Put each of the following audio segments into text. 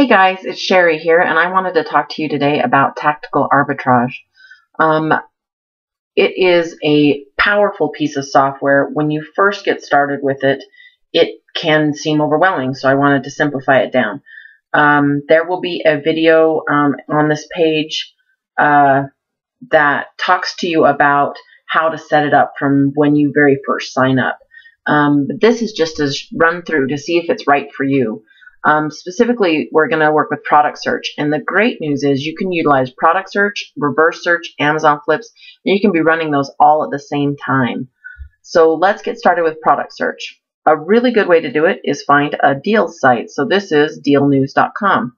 Hey guys, it's Sherry here, and I wanted to talk to you today about tactical arbitrage. Um, it is a powerful piece of software. When you first get started with it, it can seem overwhelming, so I wanted to simplify it down. Um, there will be a video um, on this page uh, that talks to you about how to set it up from when you very first sign up. Um, but this is just a run through to see if it's right for you. Um, specifically, we're going to work with product search. And the great news is you can utilize product search, reverse search, Amazon flips, and you can be running those all at the same time. So let's get started with product search. A really good way to do it is find a deals site. So this is dealnews.com.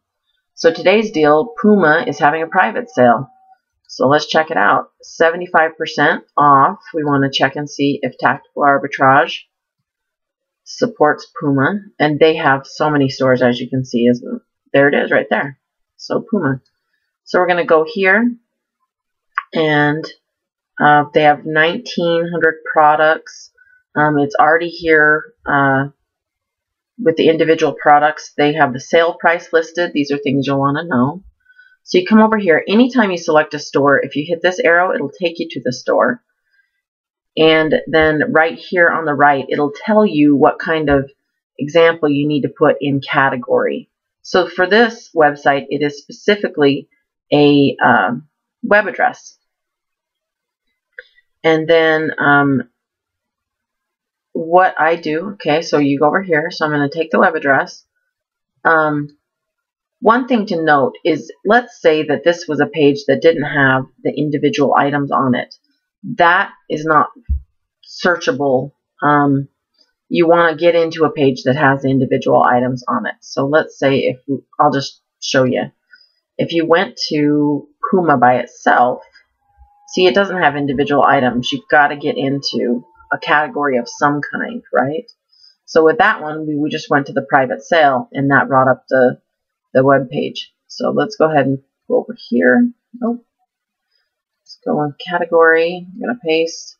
So today's deal, Puma is having a private sale. So let's check it out. 75% off. We want to check and see if tactical arbitrage supports Puma, and they have so many stores as you can see. Is there it is right there. So Puma. So we're going to go here, and uh, they have 1,900 products. Um, it's already here uh, with the individual products. They have the sale price listed. These are things you'll want to know. So you come over here. Anytime you select a store, if you hit this arrow, it'll take you to the store. And then right here on the right, it'll tell you what kind of example you need to put in category. So for this website, it is specifically a um, web address. And then um, what I do, okay, so you go over here. So I'm going to take the web address. Um, one thing to note is, let's say that this was a page that didn't have the individual items on it that is not searchable. Um, you want to get into a page that has individual items on it. So let's say if I'll just show you. If you went to Puma by itself, see it doesn't have individual items. You've got to get into a category of some kind, right? So with that one, we, we just went to the private sale and that brought up the, the web page. So let's go ahead and go over here. Nope go on category. I'm going to paste.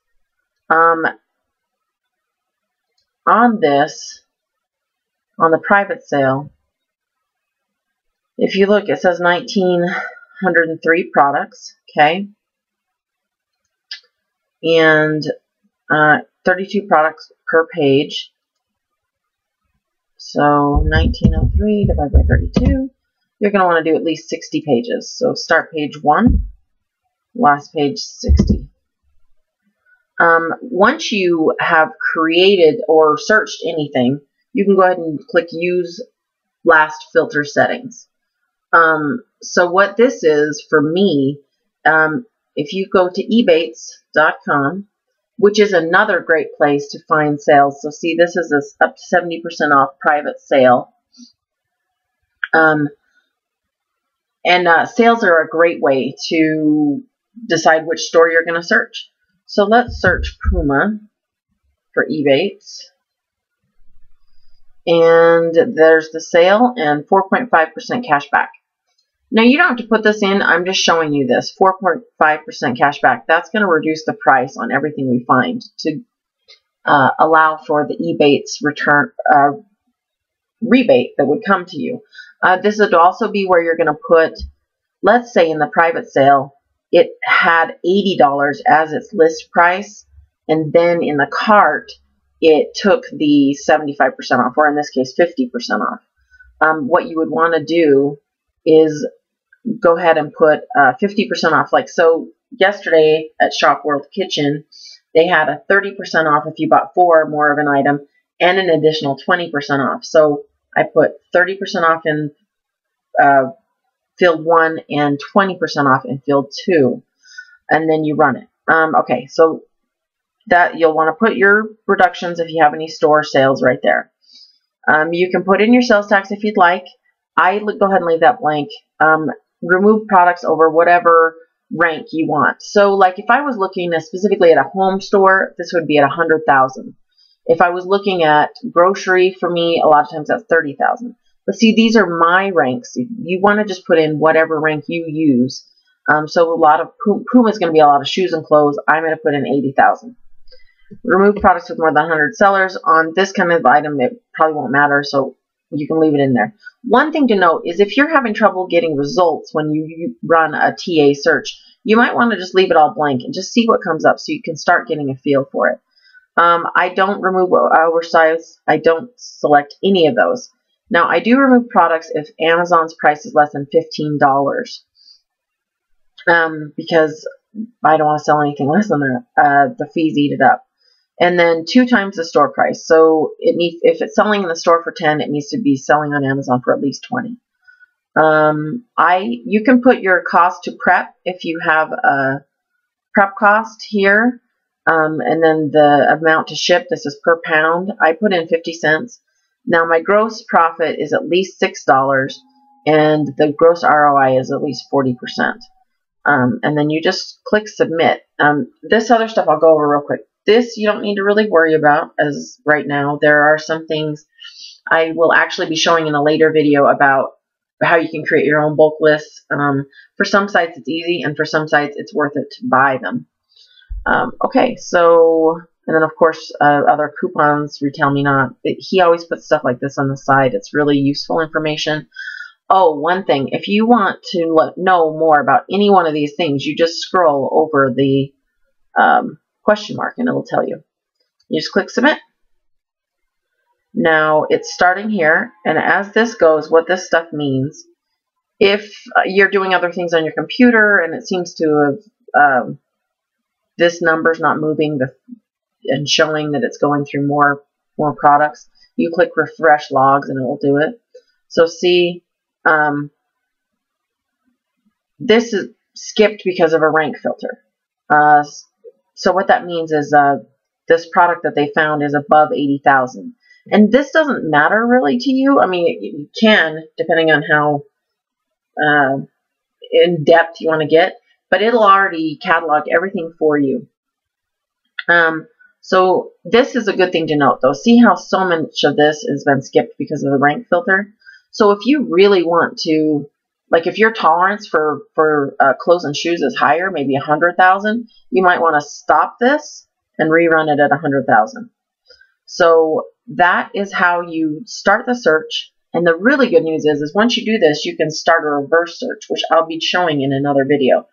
Um, on this, on the private sale, if you look, it says 1,903 products, okay? And uh, 32 products per page. So 1903 divided by 32. You're going to want to do at least 60 pages. So start page 1 last page 60. Um, once you have created or searched anything, you can go ahead and click Use Last Filter Settings. Um, so what this is for me, um, if you go to ebates.com, which is another great place to find sales. So see, this is a up to 70% off private sale. Um, and uh, sales are a great way to decide which store you're going to search. So let's search Puma for Ebates. And there's the sale and 4.5% cash back. Now you don't have to put this in, I'm just showing you this. 4.5% cash back. That's going to reduce the price on everything we find to uh, allow for the Ebates return uh, rebate that would come to you. Uh, this would also be where you're going to put, let's say in the private sale, it had $80 as its list price. And then in the cart, it took the 75% off, or in this case, 50% off. Um, what you would want to do is go ahead and put uh, 50% off. Like so, yesterday at Shop World Kitchen, they had a 30% off if you bought four or more of an item, and an additional 20% off. So I put 30% off in uh, field 1 and 20% off in field 2. And then you run it. Um, okay, so that you'll want to put your reductions if you have any store sales right there. Um, you can put in your sales tax if you'd like. I go ahead and leave that blank. Um, remove products over whatever rank you want. So like if I was looking specifically at a home store, this would be at 100,000. If I was looking at grocery for me, a lot of times that's 30,000. But see, these are my ranks. You want to just put in whatever rank you use. Um, so a lot of Puma is going to be a lot of shoes and clothes. I'm going to put in 80,000. Remove products with more than 100 sellers. On this kind of item, it probably won't matter. So you can leave it in there. One thing to note is if you're having trouble getting results when you, run a TA search, you might want to just leave it all blank and just see what comes up so you can start getting a feel for it. Um, I don't remove oversize. I don't select any of those. Now, I do remove products if Amazon's price is less than $15 um, because I don't want to sell anything less than that. Uh, the fees eat it up. And then two times the store price. So it needs if it's selling in the store for 10, it needs to be selling on Amazon for at least 20. Um, I you can put your cost to prep if you have a prep cost here, um, and then the amount to ship. This is per pound. I put in 50 cents. Now my gross profit is at least six dollars, and the gross ROI is at least 40 percent. Um, and then you just click submit. Um, this other stuff I'll go over real quick. This you don't need to really worry about as right now. There are some things I will actually be showing in a later video about how you can create your own bulk lists. Um, for some sites it's easy, and for some sites it's worth it to buy them. Um, okay, so and then of course uh, other coupons, retail me not. It, he always puts stuff like this on the side. It's really useful information. Oh, one thing, if you want to let, know more about any one of these things, you just scroll over the um, question mark and it'll tell you. You just click submit. Now it's starting here, and as this goes, what this stuff means, if you're doing other things on your computer and it seems to have, um, this number's not moving the, and showing that it's going through more, more products, you click refresh logs and it will do it. So see, um, this is skipped because of a rank filter. Uh, so what that means is uh, this product that they found is above 80,000. And this doesn't matter really to you. I mean, you can, depending on how uh, in depth you want to get, but it'll already catalog everything for you. Um, so this is a good thing to note, though. See how so much of this has been skipped because of the rank filter? So if you really want to, like if your tolerance for, for uh, clothes and shoes is higher, maybe 100,000, you might want to stop this and rerun it at 100,000. So that is how you start the search. And the really good news is, is once you do this, you can start a reverse search, which I'll be showing in another video.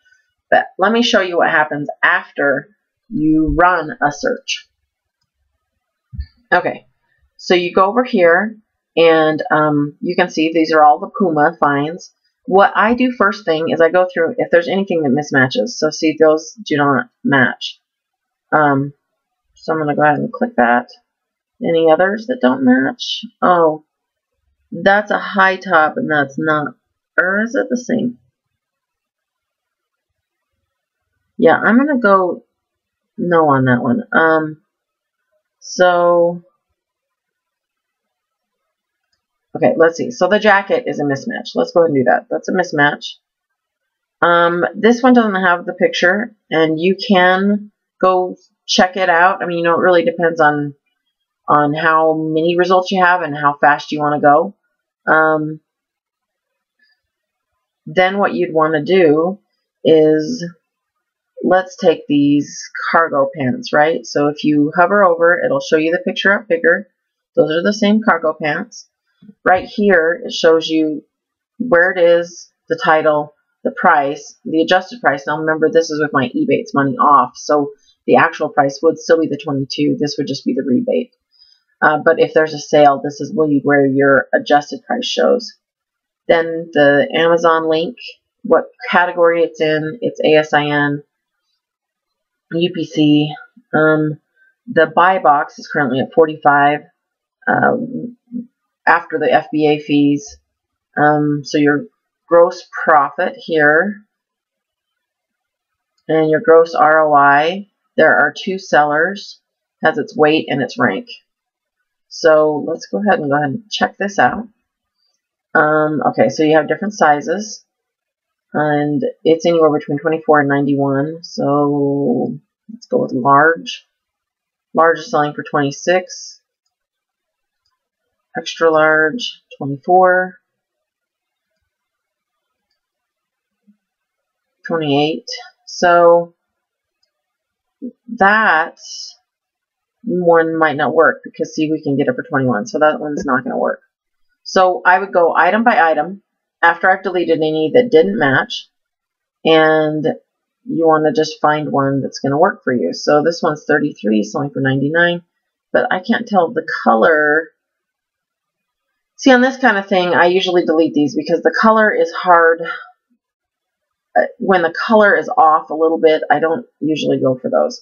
But let me show you what happens after you run a search. Okay, so you go over here and um, you can see these are all the Puma finds. What I do first thing is I go through if there's anything that mismatches. So see those do not match. Um, so I'm going to go ahead and click that. Any others that don't match? Oh, that's a high top and that's not. Or is it the same? Yeah, I'm going to go no on that one. Um, so Okay, let's see. So the jacket is a mismatch. Let's go ahead and do that. That's a mismatch. Um, this one doesn't have the picture, and you can go check it out. I mean, you know, it really depends on on how many results you have and how fast you want to go. Um, then what you'd want to do is let's take these cargo pants, right? So if you hover over, it'll show you the picture up bigger. Those are the same cargo pants. Right here, it shows you where it is, the title, the price, the adjusted price. Now remember, this is with my Ebates money off, so the actual price would still be the 22. This would just be the rebate. Uh, but if there's a sale, this is where your adjusted price shows. Then the Amazon link, what category it's in, it's ASIN, UPC. Um, the buy box is currently at 45. Uh, after the FBA fees. Um, so your gross profit here and your gross ROI, there are two sellers, has its weight and its rank. So let's go ahead and go ahead and check this out. Um, okay, so you have different sizes, and it's anywhere between 24 and 91. So let's go with large. Large is selling for 26 extra large 24, 28. So that one might not work because see we can get it for 21 so that one's not going to work. So I would go item by item after I've deleted any that didn't match. And you want to just find one that's going to work for you. So this one's 33, selling for 99. But I can't tell the color. See, on this kind of thing, I usually delete these because the color is hard. Uh, when the color is off a little bit, I don't usually go for those.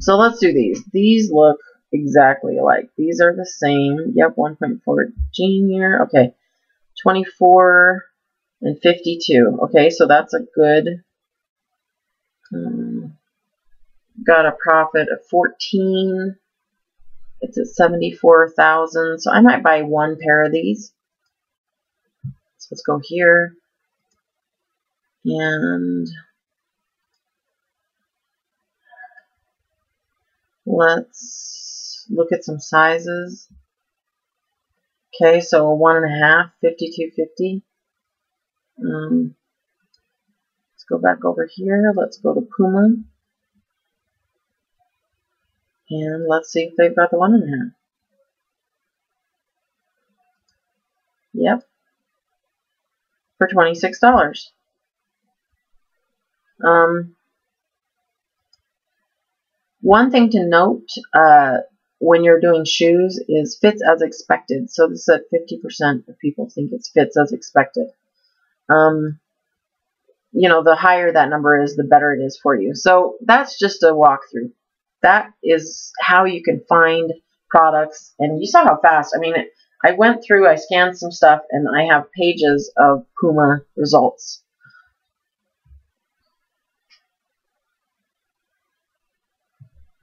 So let's do these. These look exactly alike. These are the same. Yep, 1.4 gene year. Okay, 24 and 52. Okay, so that's a good, um, got a profit of 14. It's at 74,000. So I might buy one pair of these. So let's go here. And let's look at some sizes. Okay, so a one and a half, 5250. Um, let's go back over here. Let's go to Puma. And let's see if they've got the one and a half. Yep. For $26. Um, one thing to note uh, when you're doing shoes is fits as expected. So this is at 50% of people think it's fits as expected. Um, you know, the higher that number is, the better it is for you. So that's just a walkthrough. That is how you can find products. And you saw how fast. I mean, I went through, I scanned some stuff, and I have pages of Puma results.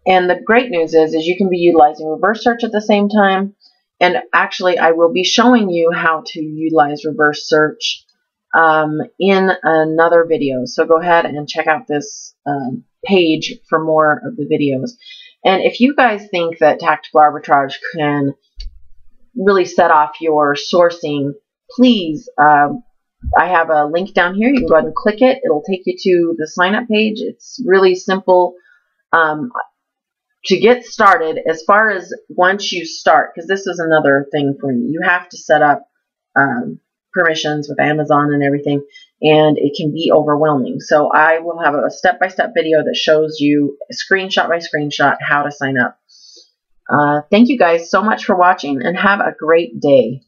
And the great news is, is you can be utilizing reverse search at the same time. And actually, I will be showing you how to utilize reverse search um, in another video. So go ahead and check out this um, page for more of the videos. And if you guys think that tactical arbitrage can really set off your sourcing, please, um, I have a link down here. You can go ahead and click it. It'll take you to the sign up page. It's really simple. Um, to get started, as far as once you start, because this is another thing for you, you have to set up um, permissions with Amazon and everything, and it can be overwhelming. So I will have a step-by-step -step video that shows you screenshot by screenshot how to sign up. Uh, thank you guys so much for watching, and have a great day.